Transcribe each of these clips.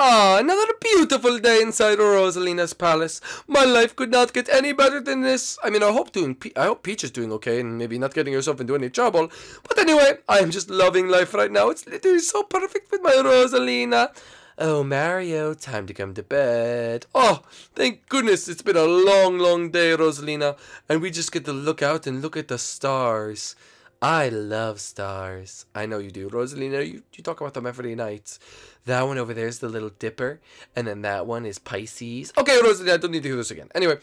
Ah, another beautiful day inside Rosalina's palace. My life could not get any better than this. I mean, I hope doing, Pe I hope Peach is doing okay and maybe not getting herself into any trouble. But anyway, I am just loving life right now. It's literally so perfect with my Rosalina. Oh, Mario, time to come to bed. Oh, thank goodness it's been a long, long day, Rosalina. And we just get to look out and look at the stars. I love stars. I know you do. Rosalina, you, you talk about them every night. That one over there is the Little Dipper. And then that one is Pisces. Okay, I don't need to hear this again. Anyway,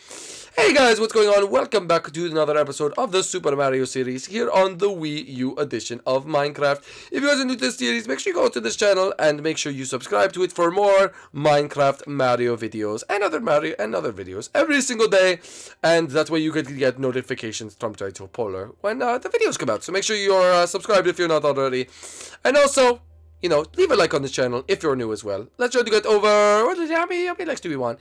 hey guys, what's going on? Welcome back to another episode of the Super Mario series here on the Wii U edition of Minecraft. If you guys are new to this series, make sure you go to this channel and make sure you subscribe to it for more Minecraft Mario videos and other Mario and other videos every single day. And that way you can get notifications from Tripolar when uh, the videos come out. So make sure you're uh, subscribed if you're not already. And also, you know, leave a like on the channel if you're new as well. Let's try to get over, what, how many, how many likes do we want?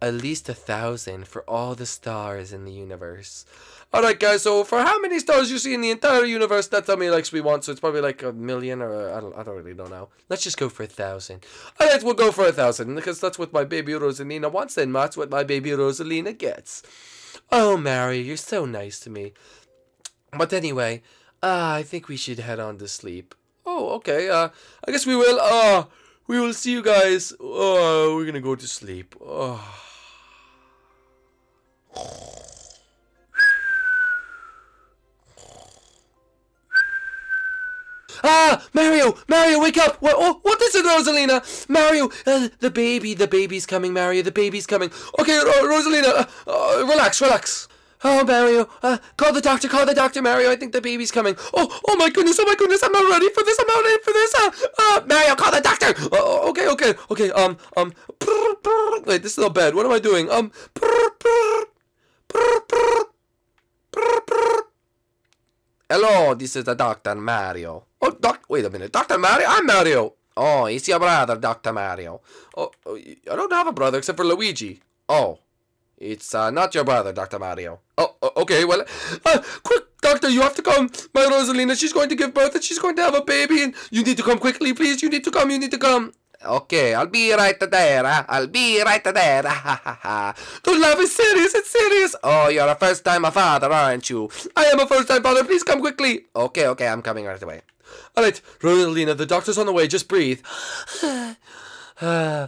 At least a thousand for all the stars in the universe. Alright guys, so for how many stars you see in the entire universe, that's how many likes we want. So it's probably like a million or I don't, I don't really know now. Let's just go for a thousand. Alright, we'll go for a thousand because that's what my baby Rosalina wants and that's what my baby Rosalina gets. Oh Mary, you're so nice to me. But anyway, uh, I think we should head on to sleep. Oh, okay. Uh, I guess we will. Uh, we will see you guys. Oh, we're gonna go to sleep. Oh. Ah, Mario! Mario, wake up! What? Oh, what is it, Rosalina? Mario, uh, the baby, the baby's coming, Mario. The baby's coming. Okay, Ro Rosalina, uh, uh, relax, relax. Oh, Mario, uh, call the doctor, call the doctor, Mario. I think the baby's coming. Oh, oh my goodness, oh my goodness, I'm not ready for this. I'm not ready for this. Uh, uh Mario, call the doctor. Oh, okay, okay, okay. Um, um, brr, brr. wait, this is not bad. What am I doing? Um, brr, brr, brr, brr, brr, brr. Hello, this is the doctor, Mario. Oh, doc, wait a minute, Doctor Mario. I'm Mario. Oh, he's your brother, Doctor Mario. Oh, I don't have a brother except for Luigi. Oh. It's uh, not your brother, Dr. Mario. Oh, okay, well, uh, quick, doctor, you have to come. My Rosalina, she's going to give birth and she's going to have a baby and you need to come quickly, please. You need to come, you need to come. Okay, I'll be right there. Huh? I'll be right there. Ha ha ha. Don't laugh, it's serious, it's serious. Oh, you're a first-time father, aren't you? I am a first-time father. Please come quickly. Okay, okay, I'm coming right away. All right, Rosalina, the doctor's on the way. Just breathe. uh, uh,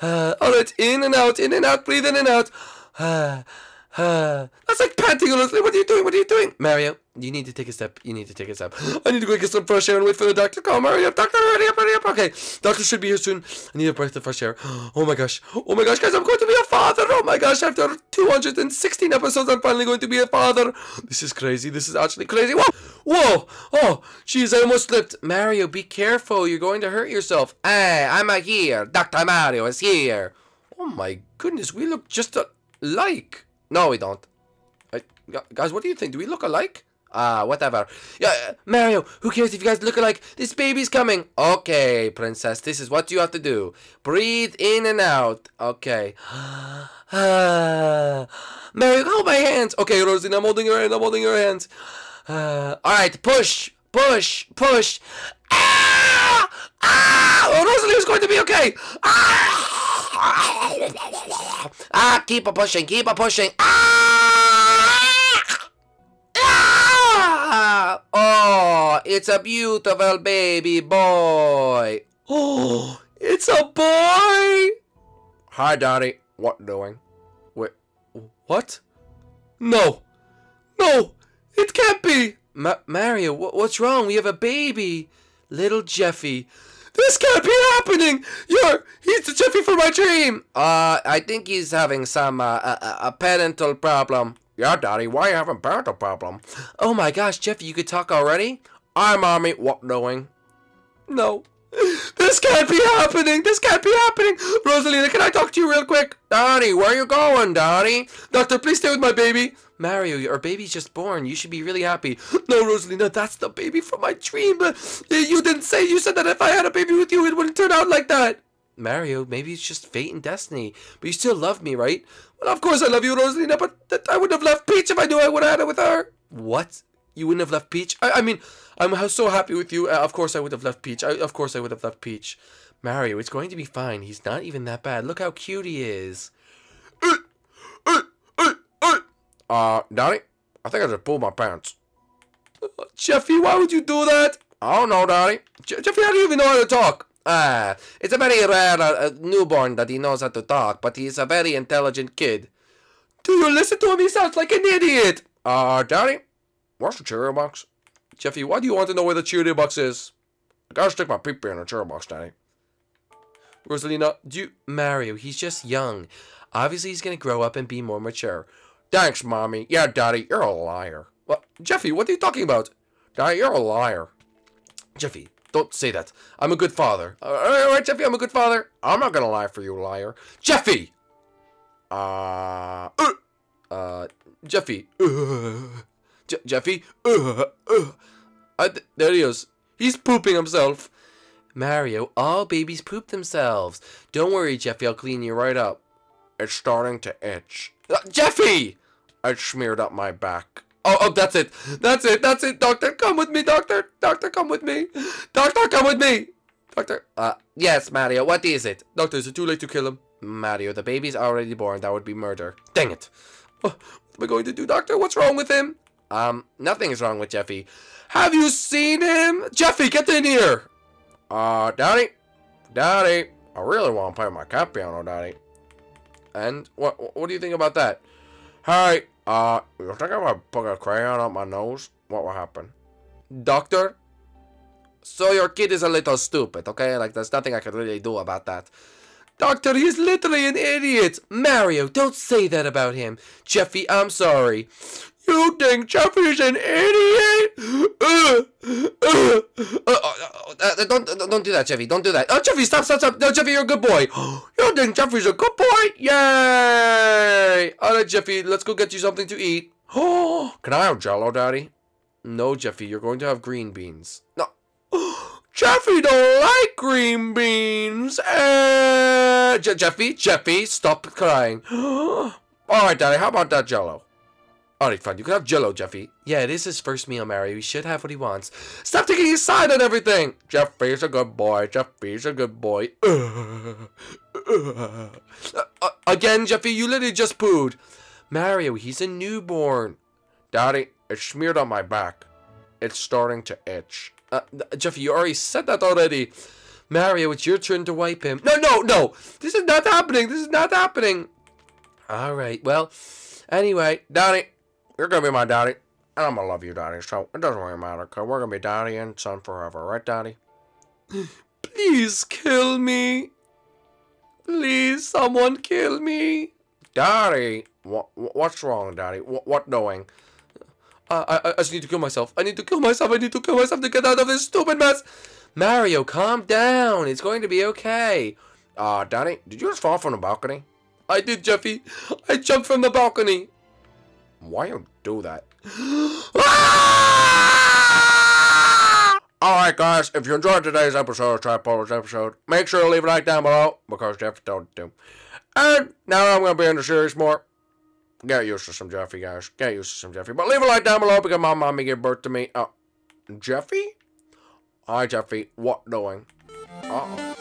all right, in and out, in and out, breathe in and out. That's like panting honestly. What are you doing? What are you doing? Mario, you need to take a step. You need to take a step. I need to go get some fresh air and wait for the doctor to come. Hurry up, doctor, hurry up, hurry up. Okay, doctor should be here soon. I need a breath of fresh air. Oh my gosh. Oh my gosh, guys, I'm going to be a father. Oh my gosh, after 216 episodes, I'm finally going to be a father. This is crazy. This is actually crazy. Whoa, whoa. Oh, jeez, I almost slipped. Mario, be careful. You're going to hurt yourself. Hey, I'm here. Dr. Mario is here. Oh my goodness, we look just a like. No, we don't. Guys, what do you think? Do we look alike? Ah, uh, whatever. Yeah, uh, Mario, who cares if you guys look alike? This baby's coming. Okay, princess, this is what you have to do. Breathe in and out. Okay. Mario, hold my hands. Okay, Rosie, I'm holding your hand. I'm holding your hands. Uh, all right, push, push, push. Ah! Ah! Oh, Rosalie's going to be okay. Ah! Ah, keep on pushing, keep on pushing. Ah! Ah! Oh, it's a beautiful baby boy. Oh, it's a boy. Hi, Daddy. What doing? Wait, what? No, no, it can't be. Ma Mario, what's wrong? We have a baby. Little Jeffy. This can't be happening! You're, he's the Jeffy for my dream! Uh, I think he's having some, uh, a, a parental problem. Yeah, Daddy, why are you having parental problem? Oh my gosh, Jeffy, you could talk already? Hi, Mommy. What knowing? No. This can't be happening! This can't be happening! Rosalina, can I talk to you real quick? Daddy, where are you going, Daddy? Doctor, please stay with my baby. Mario, your baby's just born. You should be really happy. No, Rosalina, that's the baby from my dream. You didn't say, you said that if I had a baby with you, it wouldn't turn out like that. Mario, maybe it's just fate and destiny. But you still love me, right? Well, of course I love you, Rosalina, but I wouldn't have left Peach if I knew I would have had it with her. What? You wouldn't have left Peach? I, I mean, I'm so happy with you. Uh, of course I would have left Peach. I, of course I would have left Peach. Mario, it's going to be fine. He's not even that bad. Look how cute he is. Uh, Daddy, I think I just pulled my pants. Jeffy, why would you do that? I don't know, Daddy. Je- Jeffy, how do you even know how to talk? Ah, it's a very rare uh, newborn that he knows how to talk, but he's a very intelligent kid. Do you listen to him? He sounds like an idiot. Uh, Daddy, where's the Cheerio box? Jeffy, why do you want to know where the Cheerio box is? I gotta stick my pee in the Cheerio box, Daddy. Rosalina, do you... Mario, he's just young. Obviously, he's going to grow up and be more mature. Thanks, Mommy. Yeah, Daddy, you're a liar. What? Jeffy, what are you talking about? Daddy, you're a liar. Jeffy, don't say that. I'm a good father. Uh, all right, Jeffy, I'm a good father. I'm not gonna lie for you, liar. Jeffy! Uh, uh, uh Jeffy. Uh, Je Jeffy. Uh, uh. Uh, th there he is. He's pooping himself. Mario, all babies poop themselves. Don't worry, Jeffy. I'll clean you right up. It's starting to itch. Uh, Jeffy! I smeared up my back. Oh, oh, that's it. That's it. That's it. Doctor, come with me, doctor. Doctor, come with me. Doctor, come with me. Doctor. Uh, yes, Mario, what is it? Doctor, is it too late to kill him? Mario, the baby's already born. That would be murder. Dang it. Oh, what am I going to do, doctor? What's wrong with him? Um, nothing is wrong with Jeffy. Have you seen him? Jeffy, get in here. Uh, Daddy? Daddy? I really want to play my cat piano, Daddy. And what what do you think about that? Hey, uh, you think I put a crayon up my nose, what will happen? Doctor? So your kid is a little stupid, okay? Like, there's nothing I can really do about that. Doctor, he's literally an idiot. Mario, don't say that about him. Jeffy, I'm sorry. You think Jeffy's an idiot? Uh, uh, uh, don't, don't do that, Jeffy. Don't do that. Oh, Jeffy, stop, stop, stop. No, Jeffy, you're a good boy. you think Jeffy's a good boy? Yay! All right, Jeffy, let's go get you something to eat. Oh, can I have Jello, Daddy? No, Jeffy, you're going to have green beans. No. Jeffy don't like green beans. Uh, Je Jeffy, Jeffy, stop crying. All right, Daddy, how about that Jello? Alright, fine. You can have Jello, Jeffy. Yeah, it is his first meal, Mario. He should have what he wants. Stop taking his side on everything! Jeffy's a good boy. Jeffy's a good boy. Uh, uh, uh, again, Jeffy, you literally just pooed. Mario, he's a newborn. Daddy, it's smeared on my back. It's starting to itch. Uh, Jeffy, you already said that already. Mario, it's your turn to wipe him. No, no, no! This is not happening! This is not happening! Alright, well, anyway. Daddy, you're gonna be my daddy, and I'm gonna love you, daddy. So it doesn't really matter, cause we're gonna be daddy and son forever, right, daddy? Please kill me. Please, someone kill me. Daddy, what what's wrong, daddy? What what doing? Uh, I I just need to kill myself. I need to kill myself. I need to kill myself to get out of this stupid mess. Mario, calm down. It's going to be okay. Uh, Daddy, did you just fall from the balcony? I did, Jeffy. I jumped from the balcony. Why you do that? Ah! Alright guys, if you enjoyed today's episode of Tripolar's episode, make sure to leave a like down below, because Jeffy told you to. And now I'm going to be in the series more. Get used to some Jeffy, guys. Get used to some Jeffy. But leave a like down below because my mommy gave birth to me. Oh, Jeffy? Hi, Jeffy. What doing? Uh-oh.